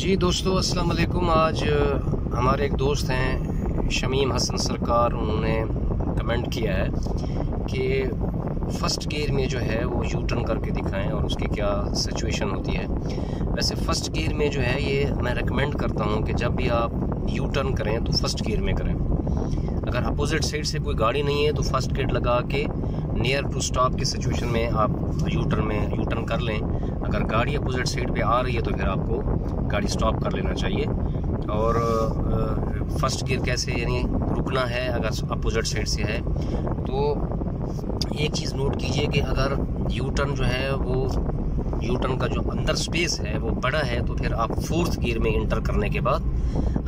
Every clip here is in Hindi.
जी दोस्तों अस्सलाम वालेकुम आज हमारे एक दोस्त हैं, शमीम हसन सरकार। उन्होंने कमेंट किया है कि फ़र्स्ट गियर में जो है वो यू टर्न करके दिखाएँ और उसकी क्या सिचुएशन होती है। वैसे फ़र्स्ट गियर में जो है ये मैं रेकमेंड करता हूँ कि जब भी आप यू टर्न करें तो फ़र्स्ट गियर में करें। अगर अपोजिट साइड से कोई गाड़ी नहीं है तो फ़र्स्ट गेट लगा के नियर टू स्टॉप की सिचुएशन में आप यू टर्न में यू टर्न कर लें। अगर गाड़ी अपोजिट साइड पे आ रही है तो फिर आपको गाड़ी स्टॉप कर लेना चाहिए। और फ़र्स्ट गियर कैसे, यानी रुकना है अगर अपोजिट साइड से है तो एक चीज़ नोट कीजिए कि अगर यू टर्न जो है वो यू टर्न का जो अंदर स्पेस है, वो बड़ा है तो फिर आप फोर्थ गियर में इंटर करने के बाद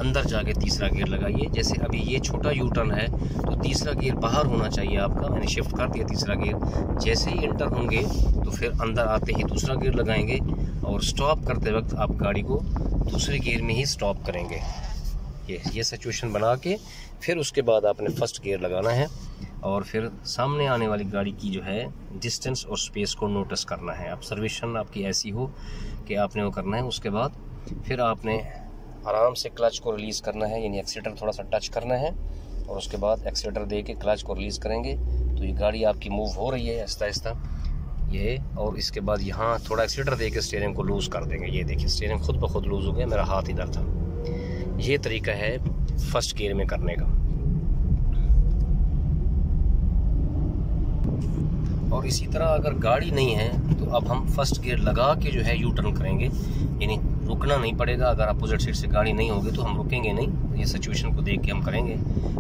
अंदर जाके तीसरा गियर लगाइए। जैसे अभी ये छोटा यू टर्न है तो तीसरा गियर बाहर होना चाहिए आपका। मैंने शिफ्ट कर दिया तीसरा गियर जैसे ही इंटर होंगे तो फिर अंदर आते ही दूसरा गियर लगाएँगे और स्टॉप करते वक्त आप गाड़ी को दूसरे गियर में ही स्टॉप करेंगे। ये ये सिचुएशन बना के फिर उसके बाद आपने फ़र्स्ट गियर लगाना है। और फिर सामने आने वाली गाड़ी की जो है डिस्टेंस और स्पेस को नोटिस करना है। ऑब्जर्वेशन आपकी ऐसी हो कि आपने वो करना है, उसके बाद फिर आपने आराम से क्लच को रिलीज़ करना है, यानी एक्सीटर थोड़ा सा टच करना है, और उसके बाद एक्सीटर दे के क्लच को रिलीज़ करेंगे। तो ये गाड़ी आपकी मूव हो रही है आहिस्ता आहिस्ता ये और इसके बाद यहाँ थोड़ा एक्सीटर दे के स्टेयरिंग को लूज़ कर देंगे। ये देखिए स्टेयरिंग खुद ब खुद लूज़ हो गया, मेरा हाथ इधर था। ये तरीका है फ़र्स्ट गियर में करने का। और इसी तरह अगर गाड़ी नहीं है तो अब हम फ़र्स्ट गियर लगा के जो है यू टर्न करेंगे। यानी रुकना नहीं पड़ेगा। अगर अपोजिट साइड से गाड़ी नहीं होगी तो हम रुकेंगे नहीं। ये सिचुएशन को देख के हम करेंगे।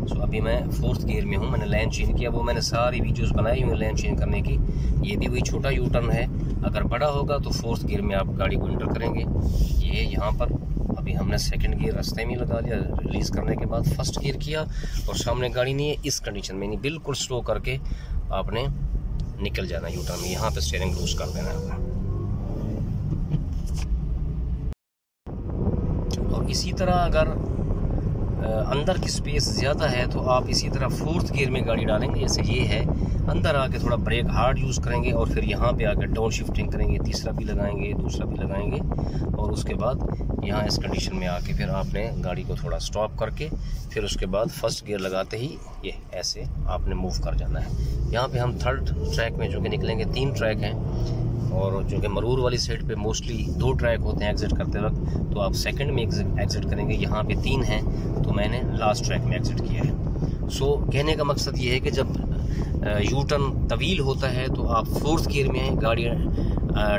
सो अभी मैं फोर्थ गियर में हूँ। मैंने लाइन चेंज किया। वो मैंने सारी वीडियोज़ बनाई हुई लाइन चेंज करने की। ये भी वही छोटा यू टर्न है। अगर बड़ा होगा तो फोर्थ गियर में आप गाड़ी को इंटर करेंगे। ये यहाँ पर अभी हमने सेकंड गियर रास्ते में लगा लिया। रिलीज़ करने के बाद फ़र्स्ट गियर किया। और सामने गाड़ी नहीं है। इस कंडीशन में नहीं। बिल्कुल स्लो करके आपने निकल जाना टर्न में। यहाँ पे स्टेयरिंग लूज कर देना है और इसी तरह अगर अंदर की स्पेस ज़्यादा है तो आप इसी तरह फोर्थ गियर में गाड़ी डालेंगे। जैसे ये है, अंदर आके थोड़ा ब्रेक हार्ड यूज़ करेंगे और फिर यहाँ पे आकर डाउन शिफ्टिंग करेंगे। तीसरा भी लगाएँगे, दूसरा भी लगाएँगे और उसके बाद यहाँ इस कंडीशन में आके फिर आपने गाड़ी को थोड़ा स्टॉप करके फिर उसके बाद फ़र्स्ट गियर लगाते ही ये ऐसे आपने मूव कर जाना है। यहाँ पर हम थर्ड ट्रैक में जो कि निकलेंगे, तीन ट्रैक हैं। और जो कि मरूर वाली साइड पे मोस्टली दो ट्रैक होते हैं एग्ज़िट करते वक्त तो आप सेकंड में एग्ज़िट करेंगे। यहाँ पे तीन हैं तो मैंने लास्ट ट्रैक में एग्ज़िट किया है। सो कहने का मकसद ये है कि जब यू टर्न तवील होता है तो आप फोर्थ गियर में गाड़ी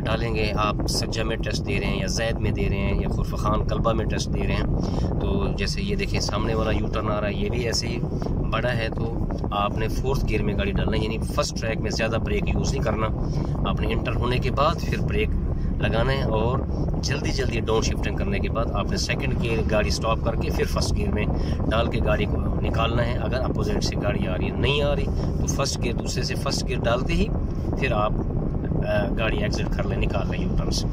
डालेंगे। आप सज्जा में टेस्ट दे रहे हैं या जैद में दे रहे हैं या खुरफ खान कलबा में टेस्ट दे रहे हैं। तो जैसे ये देखें सामने वाला यू टर्न आ रहा है, ये भी ऐसे ही बड़ा है तो आपने फोर्थ गियर में गाड़ी डालना यानी फ़र्स्ट ट्रैक में ज़्यादा ब्रेक यूज़ नहीं करना। आपने इंटर होने के बाद फिर ब्रेक लगाना है और जल्दी जल्दी डाउन शिफ्टिंग करने के बाद आपने सेकंड गियर गाड़ी स्टॉप करके फिर फ़र्स्ट गियर में डाल के गाड़ी को निकालना है। अगर अपोजिट से गाड़ी आ रही है, नहीं आ रही तो फ़र्स्ट गियर दूसरे से फ़र्स्ट गियर डालते ही फिर आप गाड़ी एग्जिट कर लें, निकाल लें यू टर्न से